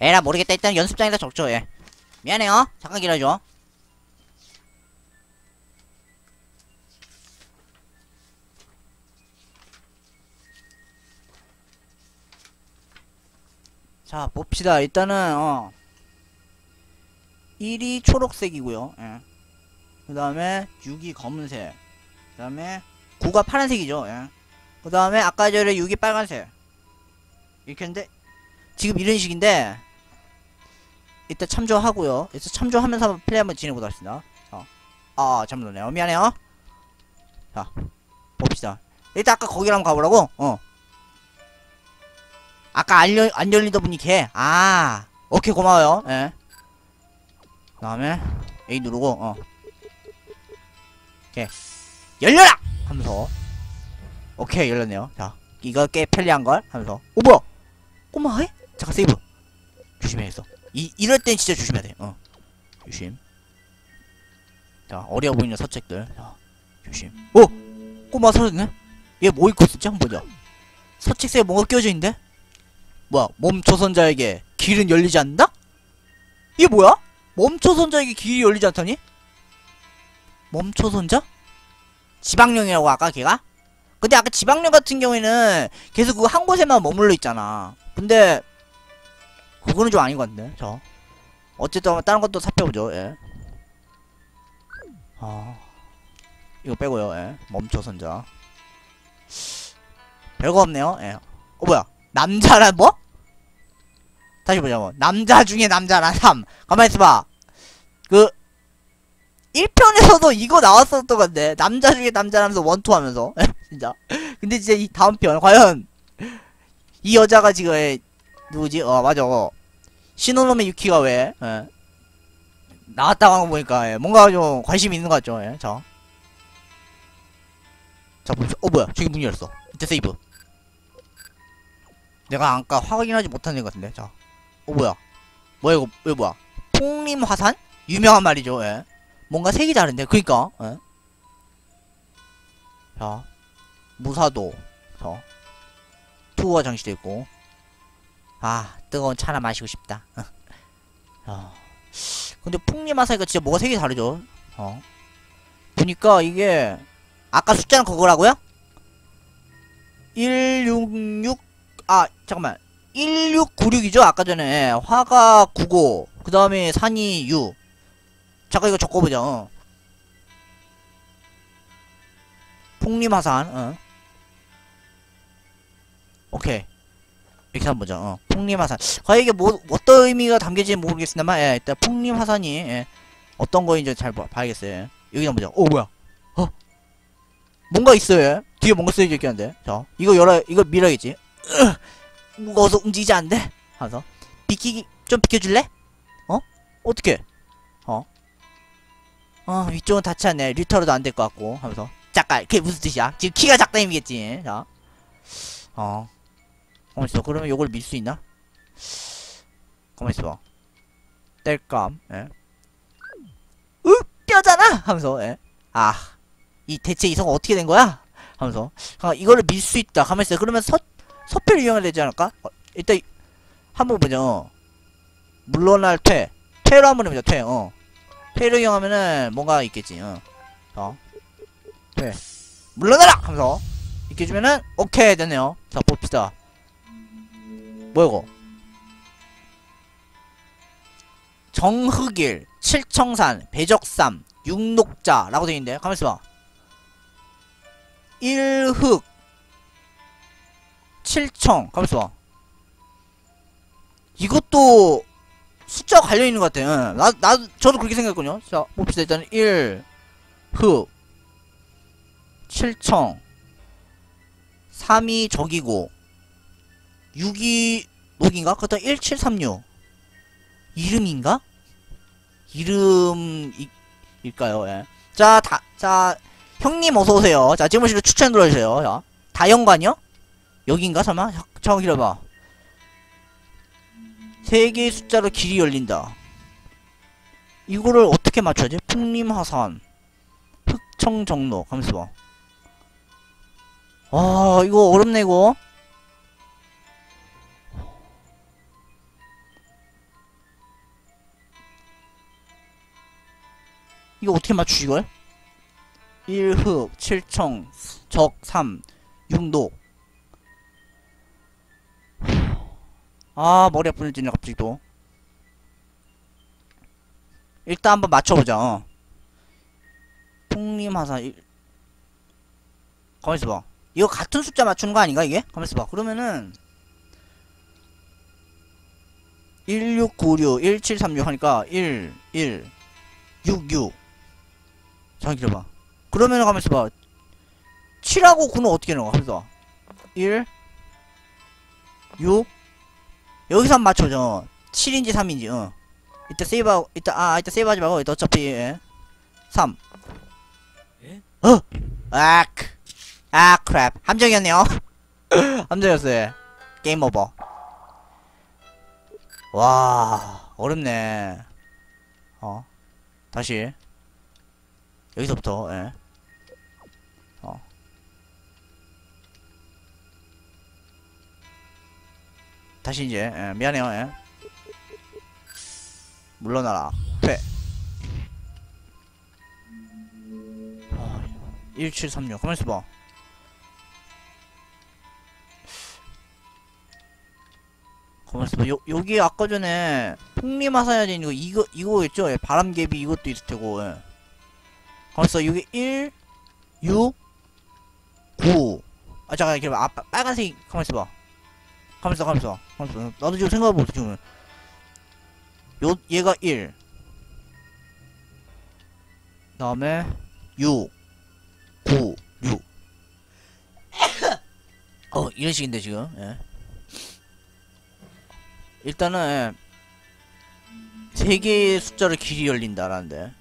에라 모르겠다. 일단 연습장에다 적죠 예. 미안해요. 잠깐 기다려줘. 자 봅시다. 일단은 어. 1이 초록색이고요 예. 그 다음에 6이 검은색. 그 다음에 9가 파란색이죠 예. 그 다음에 아까 전에 6이 빨간색. 이렇게 했는데 지금 이런 식인데 일단 참조하고요 일단 참조하면서 한번 플레이 한번 진행해 보도록 하겠습니다 자, 아 잘못했네요 미안해요 자 봅시다 일단 아까 거기로 한번 가보라고 어 아까 안, 열, 안 열리던 분이 걔. 아, 오케이, 고마워요. 예. 그 다음에, A 누르고, 어. 오케이. 열려라! 하면서. 오케이, 열렸네요. 자, 이거 꽤 편리한 걸 하면서. 오, 뭐야! 꼬마해? 잠깐, 세이브. 이, 이럴 땐 진짜 조심해야 돼. 어. 조심. 자, 어려 보이는 서책들. 자, 조심. 오! 꼬마 사라졌네? 얘 뭐 입고 있었지? 한번 보자. 서책새에 뭔가 끼워져 있는데? 뭐야 멈춰선자에게 길은 열리지 않는다? 이게 뭐야? 멈춰선자에게 길이 열리지 않다니? 멈춰선자? 지방령이라고 아까 걔가? 근데 아까 지방령 같은 경우에는 계속 그 한 곳에만 머물러 있잖아 근데 그거는 좀 아닌 것 같은데 저. 어쨌든 다른 것도 살펴보죠 예. 아 이거 빼고요 예. 멈춰 선자. 별거 없네요 예. 어 뭐야? 남자란 뭐? 다시 보자고 남자 중에 남자란 3 가만히 있어봐. 그 1편에서도 이거 나왔었던 건데 남자 중에 남자라면서 원투 하면서. 진짜. 근데 진짜 이 다음 편 과연 이 여자가 지금 에, 누구지? 어 맞아 어. 신호놈의 유키가 왜 예. 나왔다고 하는 거 보니까 예. 뭔가 좀 관심이 있는 것 같죠 예. 자. 자 봅시다 어 뭐야 저기 문이 열렸어 이때 세이브 내가 아까 확인하지 못한 애 같은데 자어 뭐야 뭐야 이거 왜 뭐야 폭림 화산 유명한 말이죠 예 뭔가 색이 다른데 그니까 예. 자 무사도 자 투어가 장치되어 있고 아 뜨거운 차나 마시고 싶다. 자 근데 폭림 화산이가 진짜 뭐가 색이 다르죠? 어. 보니까 이게 아까 숫자는 그거라고요? 166 아 잠깐만. 1696이죠? 아까 전에. 화가 95 그 다음에 산이 6 잠깐 이거 적어보자 어. 폭림화산 어. 오케이 이렇게 한번 보자 어. 폭림화산 과연 이게 뭐 어떤 의미가 담겨질지 모르겠습니다만 예, 일단 폭림화산이 예, 어떤 거인지 잘 봐, 봐야겠어요 예. 여기 한번 보자 오 뭐야 어 뭔가 있어요 예. 뒤에 뭔가 쓰여져 있긴 한데 자 이거 열어 이거 밀어야겠지 으, 무거워서 움직이지 않는데? 하면서 비키기 좀 비켜줄래? 어? 어떻게? 어? 어 위쪽은 닿지 않네 리터로도 안 될 것 같고 하면서 잠깐 그게 무슨 뜻이야? 지금 키가 작다 의미겠지 자 어. 가만 있어 그러면 요걸 밀 수 있나? 가만 있어 뗄감 예. 으 뼈잖아! 하면서 예. 아 이 대체 이성은 어떻게 된 거야? 하면서 아, 이거를 밀 수 있다 가만 있어 그러면 서 서표를 이용해야 되지 않을까? 어, 일단 이- 한번. 어. 물러날 퇴. 퇴로 한번 해보자. 퇴. 어. 퇴로 이용하면은 뭔가 있겠지. 어. 어. 퇴. 물러나라! 하면서 이렇게 주면은 오케이 됐네요. 자 봅시다. 뭐야 이거? 정흑일, 칠청산, 배적삼, 육록자 라고 되어있는데 가만있어 봐. 일흑, 칠청 가만있어 봐 이것도 숫자가 갈려있는 것 같아 응. 나, 나, 저도 그렇게 생각했거든요 자 봅시다 일단 1 흑, 칠청 3이 적이고 6이 녹인가? 그렇다 1736 이름인가? 이름 이, 일까요? 예. 자, 다, 자, 형님 어서오세요. 자, 지금부터 추천 들어주세요. 자, 다연관이요? 여긴가 설마? 자, 잠깐 기다려봐 세 개의 숫자로 길이 열린다 이거를 어떻게 맞춰야지? 풍림화산 흑청정로 가면서 봐 아, 이거 어렵네 이거 이거 어떻게 맞추지 이걸? 1흑 7청 적3 육독 아 머리 아프네 갑자기 또 일단 한번 맞춰보자 어. 폭림하사 일... 가만있어 봐 이거 같은 숫자 맞추는 거 아닌가 이게? 가만있어 봐 그러면은 1696 1736 하니까 1 1 6 6 잠깐 기다려봐 그러면은 가만있어 봐 7하고 9는 어떻게 넣어 가만있어 봐 1 6 여기서 한번 맞춰줘 7인지 3인지 어 이따 세이브하고 이따 아 이따 세이브하지 말고 이따 어차피 예. 3 예? 어! 아, 크. 아, 크랩. 함정이었네요. 함정이었어요. 게임 오버. 와, 어렵네. 어. 다시. 여기서부터, 예. 어. 다시 이제, 예, 미안해요, 예. 물러나라. 퇴. 아, 1736. 가만있어 봐. 가만있어 봐. 요, 여기 아까 전에 폭리마사야진 이거, 이거, 이거겠죠? 예, 바람개비 이것도 있을 테고, 예. 가만있어. 여기 1, 6, 9. 아, 잠깐, 이렇게 아, 빠- 빨간색, 가만 있어 봐. 가만 있어, 가만 있어. 가만 있어. 나도 지금 생각해보고 지금. 요, 얘가 1. 그 다음에 6. 9, 6. 어, 이런 식인데, 지금, 예. 일단은, 예. 세 개의 숫자를 길이 열린다라는데.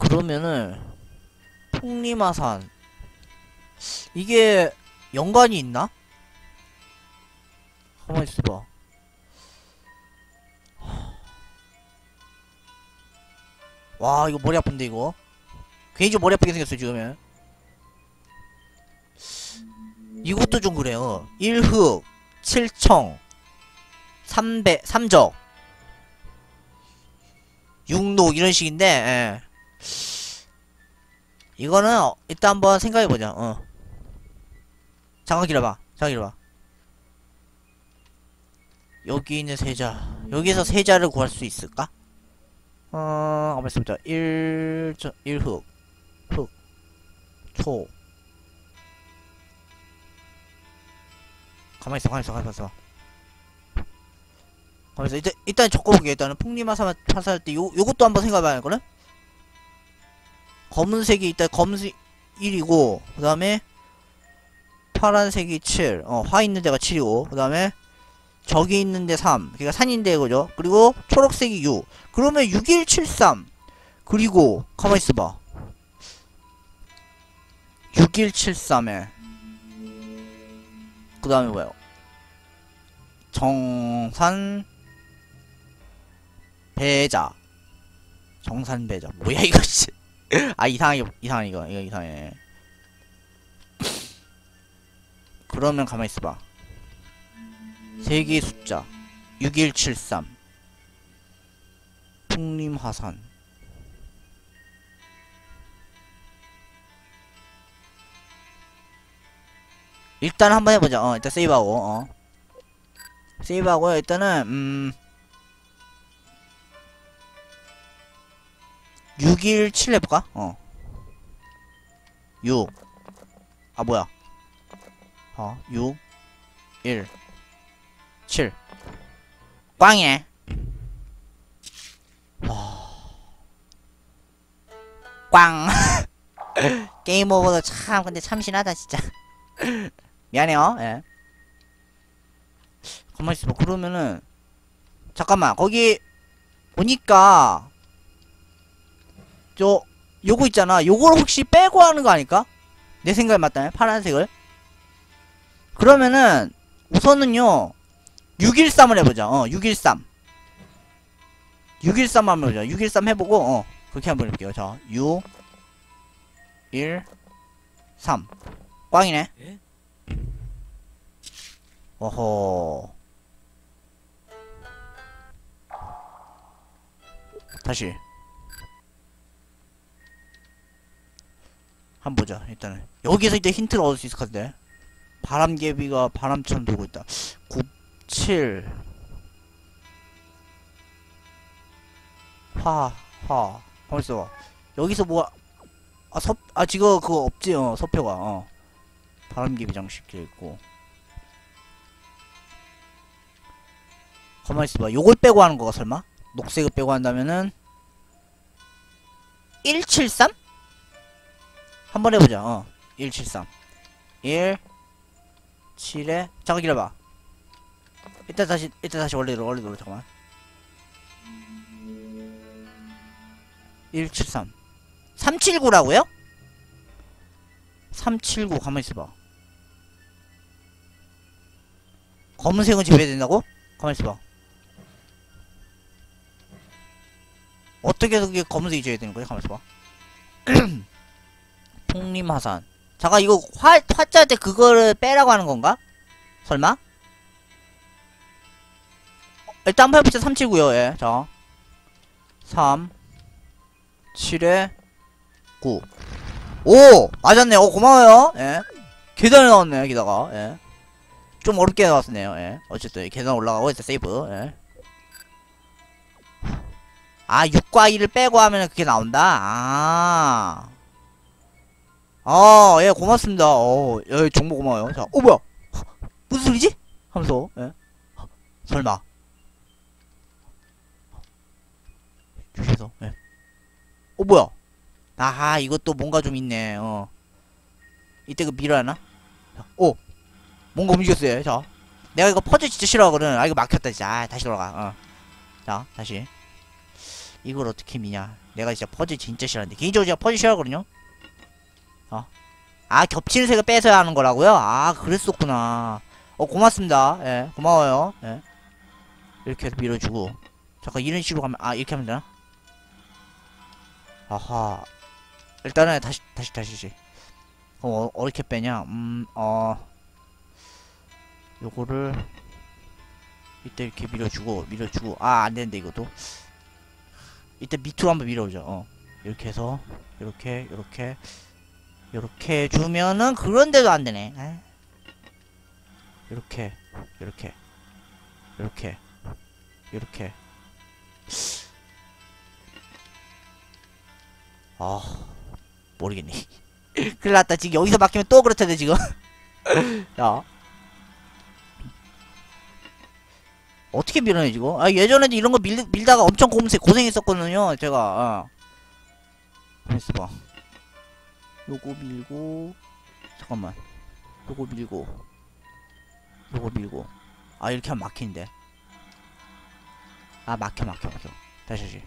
그러면은, 폭리마산. 이게, 연관이 있나? 가만히 있어봐. 와, 이거 머리 아픈데, 이거. 괜히 좀 머리 아프게 생겼어 지금은 이것도 좀 그래요 1흑 7청 3배 3적 6녹 이런 식인데 예. 이거는 어, 일단 한번 생각해보자. 어. 잠깐 기다려봐. 잠깐 기다려봐. 여기 있는 세자. 여기서 세자를 구할 수 있을까? 어, 가만 있어보자 1, 1흑. 초. 가만있어 가만있어 가만있어. 가만있어. 일단, 일단 적어볼게 일단은 풍리마사 파사할 때 요, 요것도 한번 생각해봐야 할거는 검은색이 일단 검은색 1이고 그 다음에 파란색이 7, 어, 화 있는 데가 7이고, 그 다음에 적이 있는 데 3, 그니까 산인데, 그죠? 그리고 초록색이 6. 그러면 6173. 그리고, 가만 있어 봐. 6173에 그 다음에 뭐예요? 정산 배자 정산 배자 뭐야 이거 씨. 아 이상하게 이상해 이거 이거 이상해 그러면 가만히 있어봐 세 개의 숫자 6173 풍림화산 일단 한번 해보자. 어, 일단 세이브하고, 어. 세이브하고요. 일단은, 음. 617 해볼까? 어. 6. 아, 뭐야. 어, 6. 1. 7. 꽝이네. 와. 꽝. 게임 오버도 참, 근데 참신하다, 진짜. 미안해요. 예. 가만히 있어 봐. 그러면은 잠깐만 거기 보니까 저 요거 있잖아. 요걸 혹시 빼고 하는 거 아닐까? 내 생각에 맞다면 파란색을. 그러면은 우선은요 613을 해보자. 어, 613. 613 한번 해보자. 613 해보고 어 그렇게 한번 해볼게요. 자, 6 1 3 꽝이네. 예? 어허. 다시. 한번 보자 일단은 여기서 이제 힌트를 얻을 수 있을 것 같은데 바람개비가 바람처럼 돌고 있다 9 7 화, 화. 벌써 여기서 뭐, 아, 섭, 아, 지금 그거 없지, 어, 서표가, 어. 바람개비 장식 있고. 가만히 있어봐. 요걸 빼고 하는 거가 설마? 녹색을 빼고 한다면은, 173? 한번 해보자, 어. 173. 1, 7에, 잠깐 기다려봐. 이따 다시, 이따 다시 원래로, 원래로, 잠깐만. 173 379라고요? 379 가만히 있어봐 검은색은 지워야 된다고? 가만히 있어봐 어떻게 그게 검은색이 지워야 되는 거야? 가만히 있어봐 폭림화산 잠깐 이거 화, 화자 때 그거를 빼라고 하는 건가? 설마? 어, 일단 한번 해보자 379요 예. 자 3 7에 9 오! 맞았네 요 고마워요 예 계단에 나왔네 게다가 예. 좀 어렵게 나왔네요 예. 어쨌든 계단 올라가고 일단 세이브 예. 아 6과 2를 빼고 하면 그게 나온다 아 아, 예, 고맙습니다. 어, 예, 정보 고마워요. 자, 어, 뭐야? 무슨 소리지? 하면서, 예. 설마. 주셔서, 예. 어 뭐야 아하 이것도 뭔가 좀 있네 어 이때 그 밀어야나 자, 오 뭔가 움직였어요 자 내가 이거 퍼즐 진짜 싫어하거든 아 이거 막혔다 진짜 아 다시 돌아가 어 자 다시 이걸 어떻게 미냐 내가 진짜 퍼즐 진짜 싫어하는데 개인적으로 제가 퍼즐 싫어하거든요 어 아 겹치는 색을 빼서야 하는 거라고요? 아 그랬었구나. 어 고맙습니다. 예 고마워요. 예. 이렇게 해서 밀어주고. 잠깐 이런 식으로 가면 아 이렇게 하면 되나? 아하. 일단은 다시 다시 다시지 그럼 어, 어떻게 빼냐? 음어. 요거를 이때 이렇게 밀어주고 밀어주고. 아 안되는데 이것도. 이때 밑으로 한번 밀어보자 어. 이렇게 해서 이렇게 이렇게 이렇게 주면은 그런데도 안 되네. 에이. 이렇게 이렇게 이렇게 이렇게. 아 모르겠네. 큰일 났다. 지금 여기서 막히면 또 그렇다네 지금. 야. 어떻게 밀어내 지금? 아 예전에도 이런 거 밀, 밀다가 엄청 고생, 고생했었거든요 제가. 어. 있어봐 요거 밀고 잠깐만 요거 밀고 요거 밀고 아 이렇게 하면 막히는데 아 막혀 막혀 막혀 다시 다시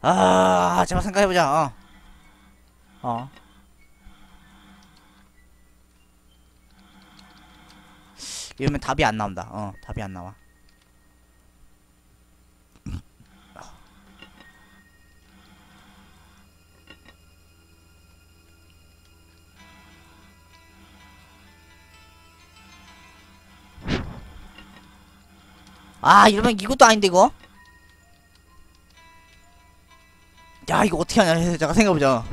아, 잠깐 생각해보자. 어. 어. 이러면 답이 안 나온다. 어, 답이 안 나와. 아, 이러면 이것도 아닌데, 이거? 야 이거 어떻게 하냐 잠깐 생각해보자.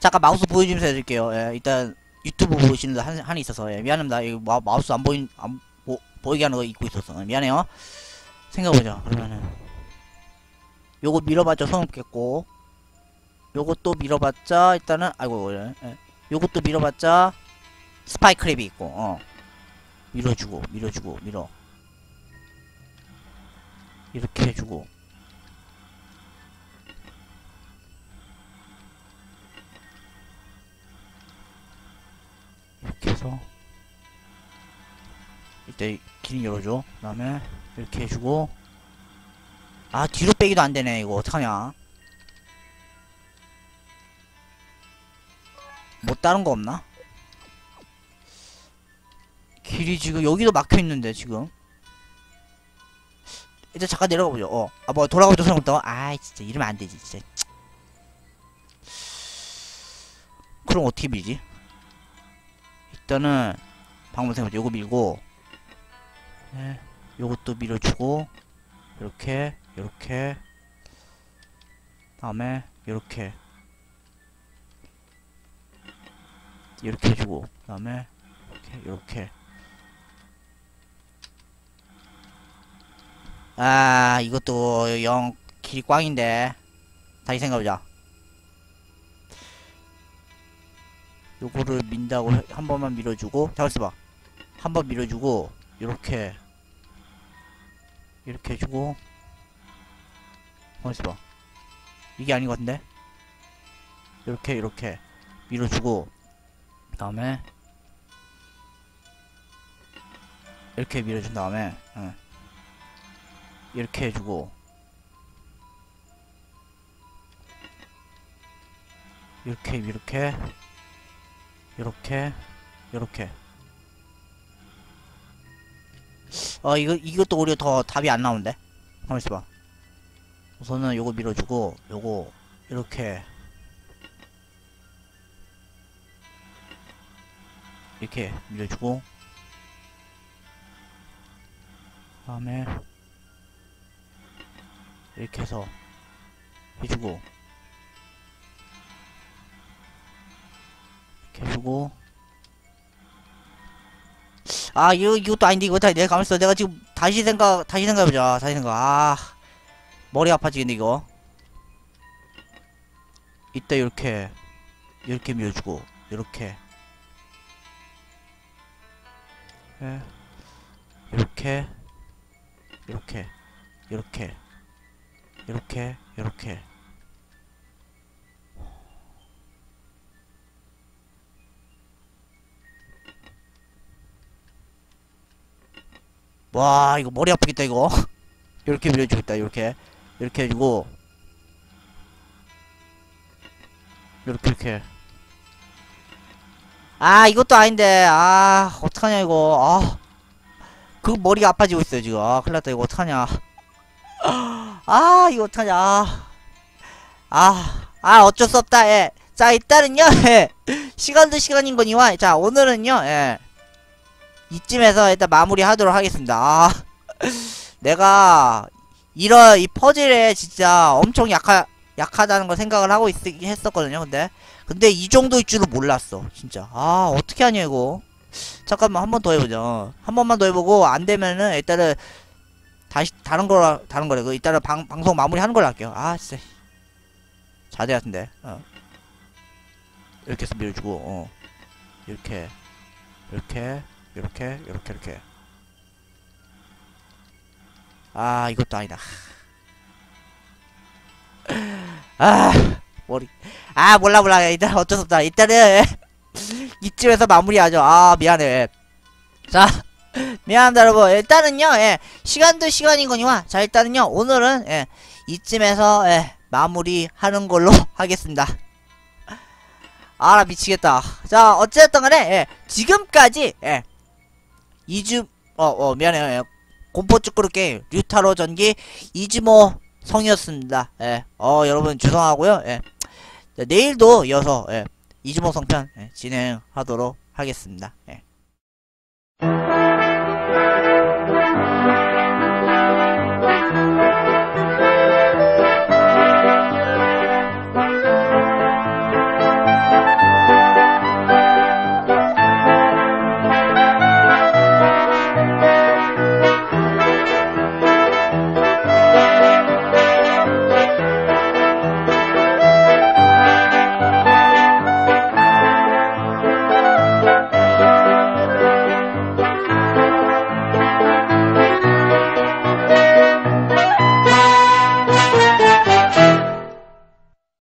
잠깐 마우스 보여주면서 해줄게요. 예, 일단 유튜브 보시는 한, 한이 있어서. 예, 미안합니다. 이거 마, 마우스 안 보인 안 보, 보이게 하는 거 잊고 있었어 예, 미안해요. 생각해보자 그러면은. 요거 밀어봤자 소용없겠고. 요것도 밀어봤자 일단은 아이고 예, 예. 요것도 밀어봤자 스파이크랩이 있고 어. 밀어주고 밀어주고 밀어 이렇게 해주고. 이렇게 해서 이때 길 열어줘. 그 다음에 이렇게 해주고. 아 뒤로 빼기도 안되네 이거. 어떡하냐. 뭐 다른 거 없나? 길이 지금 여기도 막혀있는데 지금 일단 잠깐 내려가 보죠. 어 아 뭐 돌아가보자 소용없다고? 아이 진짜 이러면 안 되지 진짜. 그럼 어떻게 밀지? 일단은 방문 생각 요거 밀고 예, 요것도 밀어주고 이렇게 이렇게 다음에 이렇게. 이렇게 해주고 그 다음에 이렇게 이렇게 아 이것도 영 길이 꽝인데. 다시 생각해보자. 요거를 민다고 해- 한 번만 밀어주고 잠깐 있어봐. 한 번 밀어주고 이렇게. 이렇게 해주고. 잠깐 있어봐. 이게 아닌 것 같은데? 이렇게 이렇게 밀어주고 그 다음에. 이렇게 밀어준 다음에 응. 이렇게 해주고. 이렇게 이렇게 이렇게 이렇게. 어 이거 이것도 오히려 더 답이 안 나오는데? 가만 있어봐. 우선은 요거 밀어주고 요거 이렇게. 이렇게 밀어주고. 다음에 이렇게 해서 해주고 이렇게 해주고. 아 이거 이것도 아닌데 이거 다 내가 가만있어. 내가 지금 다시 생각 다시 생각해보자. 다시 생각. 아 머리 아파지겠네 이거. 이때 이렇게 이렇게 밀어주고 이렇게. 예. 이렇게 이렇게 이렇게 이렇게 이렇게. 와 이거 머리 아프겠다 이거. 이렇게 밀어주겠다 이렇게. 이렇게 해주고. 이렇게 이렇게. 아 이것도 아닌데. 아 어떡하냐 이거. 아 그 머리가 아파지고 있어요 지금. 아 큰일났다 이거. 어떡하냐 아 이거 어떡하냐. 아, 아, 아 어쩔 수 없다. 예. 자 일단은요 예. 시간도 시간인 거니와 자 오늘은요 예. 이쯤에서 일단 마무리 하도록 하겠습니다. 아, 내가 이런 이 퍼즐에 진짜 엄청 약하 약하다는 걸 생각을 하고 있, 했었거든요 근데. 근데 이 정도일 줄은 몰랐어 진짜. 아 어떻게 하냐 이거. 잠깐만 한 번 더 해보자 한 번만 더 해보고 안 되면은 일단은 다시 다른 거라 다른 거래. 그 이따는 방 방송 마무리 하는 걸로 할게요. 아 진짜. 자대 같은데. 어. 이렇게 해서 밀어주고 어. 이렇게 이렇게 이렇게 이렇게 이렇게. 아 이것도 아니다. 아 머리. 아 몰라 몰라. 일단 어쩔 수 없다. 일단은 이쯤에서 마무리하죠. 아 미안해. 자 미안합니다 여러분. 일단은요 예 시간도 시간이거니와 자 일단은요 오늘은 예 이쯤에서 예 마무리하는 걸로 하겠습니다. 아나 미치겠다. 자 어쨌든 간에 예 지금까지 예 이주 어 어 미안해요 예. 공포축구루 게임 류타로 전기 이즈모 성이었습니다. 예 어 여러분 죄송하고요 예. 자, 내일도 이어서 예 이즈모 성편 예, 진행하도록 하겠습니다. 예